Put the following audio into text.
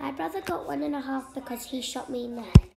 My brother got one and a half because he shot me in the head.